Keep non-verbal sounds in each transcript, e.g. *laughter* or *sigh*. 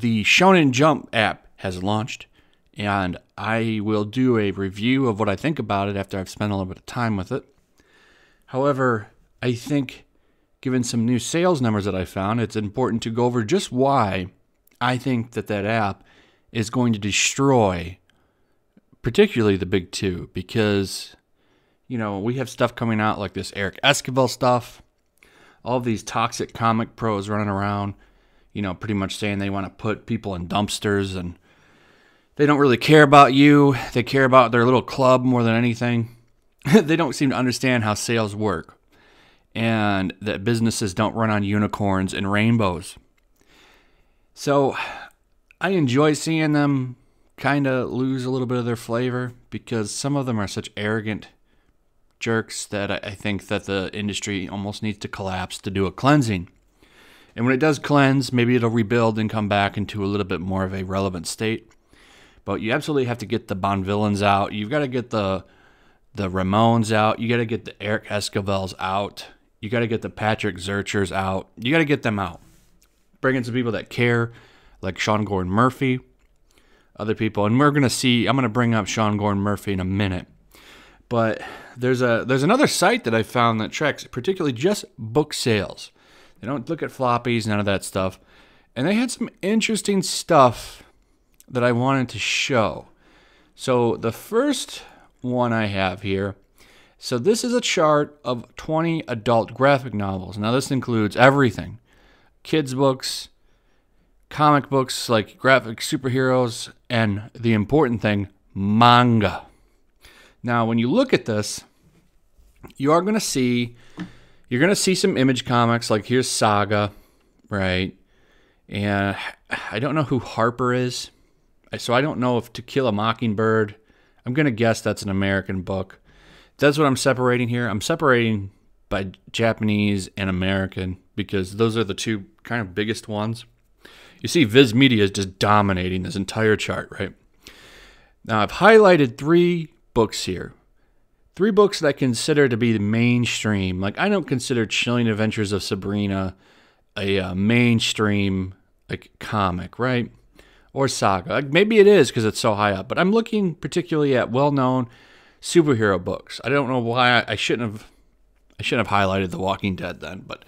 the Shonen Jump app has launched, and I will do a review of what I think about it after I've spent a little bit of time with it. However, I think, given some new sales numbers that I found, it's important to go over just why I think that that app is going to destroy, particularly the big two, because, you know, we have stuff coming out like this Eric Esquivel stuff, all these toxic comic pros running around you know, pretty much saying they want to put people in dumpsters and they don't really care about you. They care about their little club more than anything. *laughs* they don't seem to understand how sales work and that businesses don't run on unicorns and rainbows. So I enjoy seeing them kind of lose a little bit of their flavor because some of them are such arrogant jerks that I think that the industry almost needs to collapse to do a cleansing. And when it does cleanse, maybe it'll rebuild and come back into a little bit more of a relevant state. But you absolutely have to get the Bond villains out. You've got to get the the Ramones out. You got to get the Eric Esquivels out. You got to get the Patrick Zirchers out. You got to get them out. Bring in some people that care, like Sean Gordon Murphy, other people. And we're gonna see. I'm gonna bring up Sean Gordon Murphy in a minute. But there's a there's another site that I found that tracks particularly just book sales. They don't look at floppies, none of that stuff. And they had some interesting stuff that I wanted to show. So the first one I have here. So this is a chart of 20 adult graphic novels. Now this includes everything. Kids books, comic books like graphic superheroes, and the important thing, manga. Now when you look at this, you are going to see you're going to see some image comics like here's Saga, right? And I don't know who Harper is. So I don't know if To Kill a Mockingbird, I'm going to guess that's an American book. That's what I'm separating here. I'm separating by Japanese and American because those are the two kind of biggest ones. You see, Viz Media is just dominating this entire chart, right? Now, I've highlighted three books here three books that I consider to be the mainstream. Like I don't consider Chilling Adventures of Sabrina a uh, mainstream like comic, right? Or saga. Like, maybe it is because it's so high up, but I'm looking particularly at well-known superhero books. I don't know why I, I shouldn't have I shouldn't have highlighted The Walking Dead then, but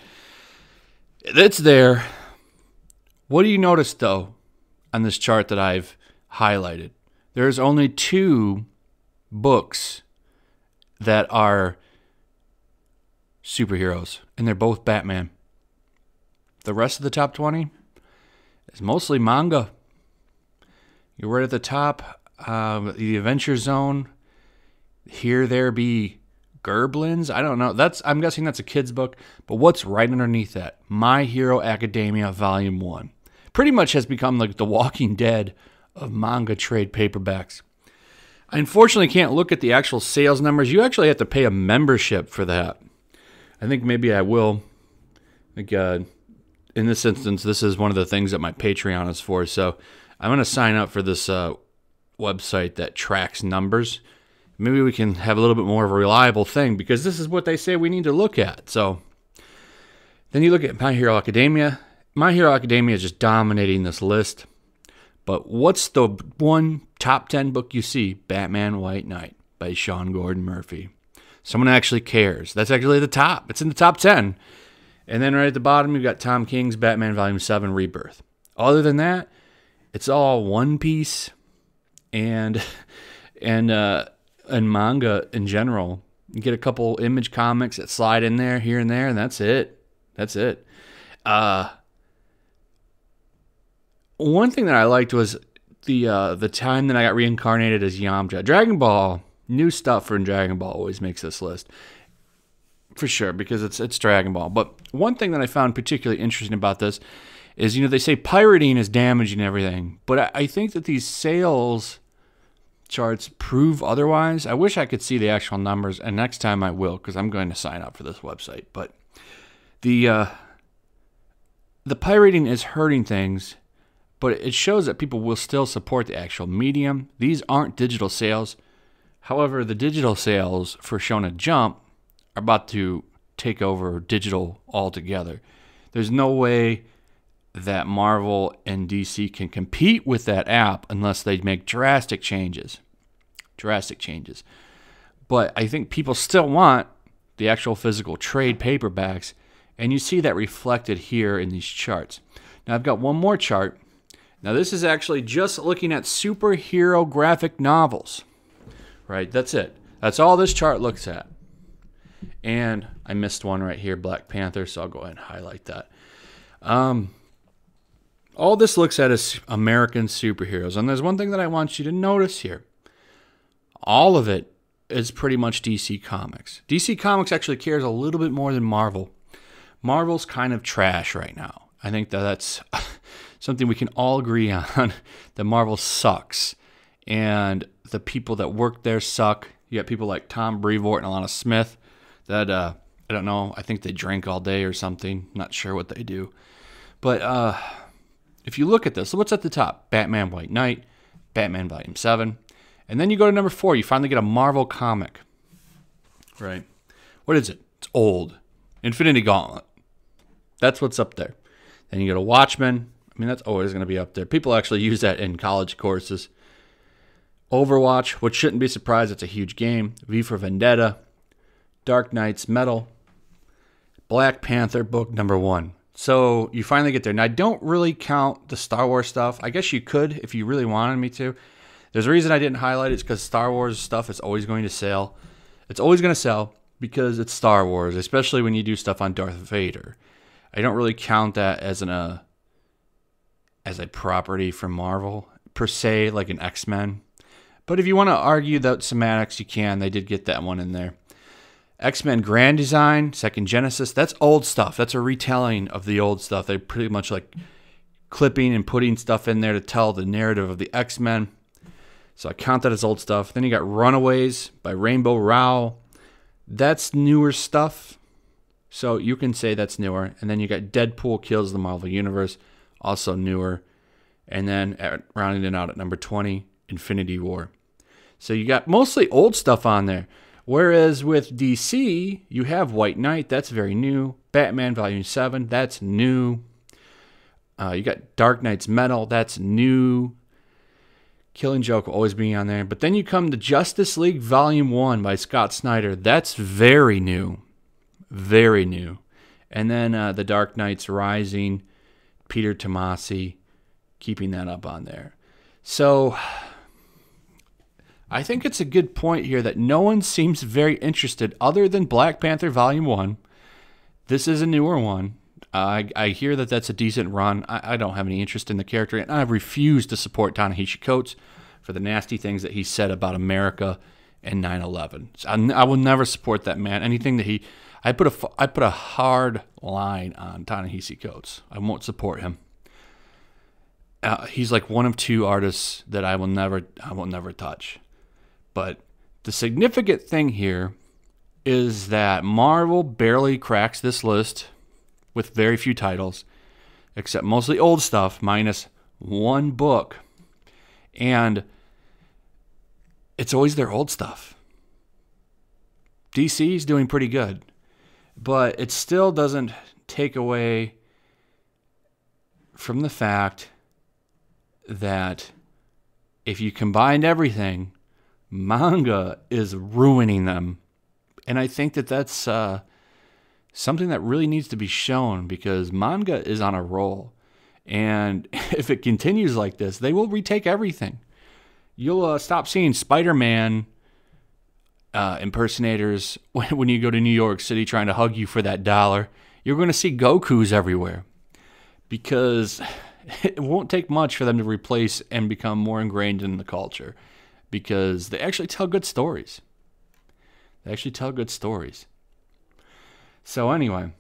it's there. What do you notice though on this chart that I've highlighted? There's only two books that are superheroes, and they're both Batman. The rest of the top 20 is mostly manga. You're right at the top. Um, the Adventure Zone. Here there be Gerblins. I don't know. That's I'm guessing that's a kid's book. But what's right underneath that? My Hero Academia Volume One. Pretty much has become like the Walking Dead of manga trade paperbacks. I unfortunately can't look at the actual sales numbers. You actually have to pay a membership for that. I think maybe I will. Like, uh, in this instance, this is one of the things that my Patreon is for. So I'm going to sign up for this uh, website that tracks numbers. Maybe we can have a little bit more of a reliable thing because this is what they say we need to look at. So then you look at My Hero Academia. My Hero Academia is just dominating this list. But what's the one top 10 book you see? Batman White Knight by Sean Gordon Murphy. Someone actually cares. That's actually the top. It's in the top 10. And then right at the bottom, you've got Tom King's Batman Volume 7 Rebirth. Other than that, it's all One Piece and and uh, and manga in general. You get a couple image comics that slide in there here and there, and that's it. That's it. Uh, one thing that I liked was the uh, the time that I got reincarnated as Yamcha. Dragon Ball, new stuff from Dragon Ball always makes this list. For sure, because it's it's Dragon Ball. But one thing that I found particularly interesting about this is, you know, they say pirating is damaging everything, but I, I think that these sales charts prove otherwise. I wish I could see the actual numbers, and next time I will, because I'm going to sign up for this website. But the uh, the pirating is hurting things but it shows that people will still support the actual medium. These aren't digital sales. However, the digital sales for Shonen Jump are about to take over digital altogether. There's no way that Marvel and DC can compete with that app unless they make drastic changes. Drastic changes. But I think people still want the actual physical trade paperbacks, and you see that reflected here in these charts. Now, I've got one more chart. Now, this is actually just looking at superhero graphic novels, right? That's it. That's all this chart looks at. And I missed one right here, Black Panther, so I'll go ahead and highlight that. Um, all this looks at is American superheroes. And there's one thing that I want you to notice here. All of it is pretty much DC Comics. DC Comics actually cares a little bit more than Marvel. Marvel's kind of trash right now. I think that that's *laughs* something we can all agree on *laughs* that Marvel sucks. And the people that work there suck. You got people like Tom Brevoort and Alanna Smith that uh, I don't know. I think they drink all day or something. Not sure what they do. But uh, if you look at this, so what's at the top? Batman White Knight, Batman Volume 7. And then you go to number four, you finally get a Marvel comic. Right. What is it? It's old. Infinity Gauntlet. That's what's up there. Then you go to Watchmen. I mean, that's always going to be up there. People actually use that in college courses. Overwatch, which shouldn't be surprised, it's a huge game. V for Vendetta, Dark Nights Metal, Black Panther book number one. So you finally get there. Now, I don't really count the Star Wars stuff. I guess you could if you really wanted me to. There's a reason I didn't highlight it. It's because Star Wars stuff is always going to sell. It's always going to sell because it's Star Wars, especially when you do stuff on Darth Vader. I don't really count that as an uh, as a property from Marvel per se, like an X Men. But if you want to argue that semantics, you can. They did get that one in there. X Men Grand Design, Second Genesis, that's old stuff. That's a retelling of the old stuff. They're pretty much like clipping and putting stuff in there to tell the narrative of the X Men. So I count that as old stuff. Then you got Runaways by Rainbow Rowell. That's newer stuff. So you can say that's newer. And then you got Deadpool Kills the Marvel Universe, also newer. And then at, rounding it out at number 20, Infinity War. So you got mostly old stuff on there. Whereas with DC, you have White Knight, that's very new. Batman Volume 7, that's new. Uh, you got Dark Nights Metal, that's new. Killing Joke will always be on there. But then you come to Justice League Volume 1 by Scott Snyder. That's very new. Very new. And then uh, The Dark Knights Rising, Peter Tomasi, keeping that up on there. So I think it's a good point here that no one seems very interested other than Black Panther Volume 1. This is a newer one. I, I hear that that's a decent run. I, I don't have any interest in the character, and I refuse to support Ta-Nehisi Coates for the nasty things that he said about America and 9/11. So I, I, will never support that man. Anything that he, I put a I put a hard line on Ta-Nehisi Coates. I won't support him. Uh, he's like one of two artists that I will never I will never touch. But the significant thing here is that Marvel barely cracks this list with very few titles, except mostly old stuff, minus one book. And it's always their old stuff. DC's doing pretty good, but it still doesn't take away from the fact that if you combined everything, manga is ruining them. And I think that that's uh, something that really needs to be shown because manga is on a roll. And *laughs* if it continues like this, they will retake everything. You'll uh, stop seeing Spider Man uh, impersonators *laughs* when, when you go to New York City trying to hug you for that dollar. You're going to see Goku's everywhere because *laughs* it won't take much for them to replace and become more ingrained in the culture because they actually tell good stories. They actually tell good stories. So, anyway,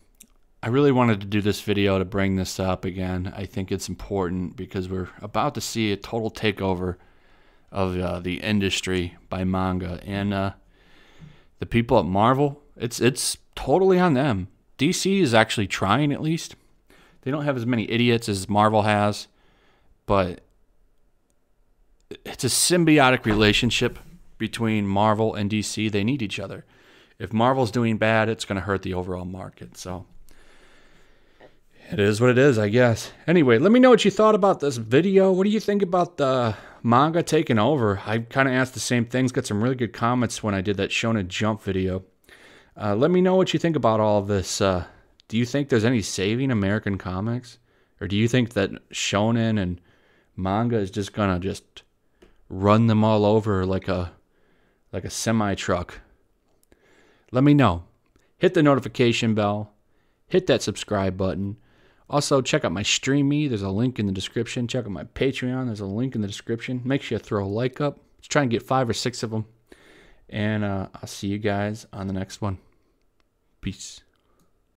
I really wanted to do this video to bring this up again. I think it's important because we're about to see a total takeover of uh, the industry by manga. And uh, the people at Marvel, it's, it's totally on them. DC is actually trying at least. They don't have as many idiots as Marvel has, but it's a symbiotic relationship between Marvel and DC. They need each other if Marvel's doing bad, it's going to hurt the overall market. So It is what it is, I guess. Anyway, let me know what you thought about this video. What do you think about the manga taking over? I kind of asked the same things. Got some really good comments when I did that Shonen Jump video. Uh, let me know what you think about all of this. Uh, do you think there's any saving American comics? Or do you think that Shonen and manga is just gonna just run them all over like a like a semi truck? Let me know. Hit the notification bell. Hit that subscribe button. Also, check out my Stream.Me. There's a link in the description. Check out my Patreon. There's a link in the description. Make sure you throw a like up. Let's try and get five or six of them. And uh, I'll see you guys on the next one. Peace.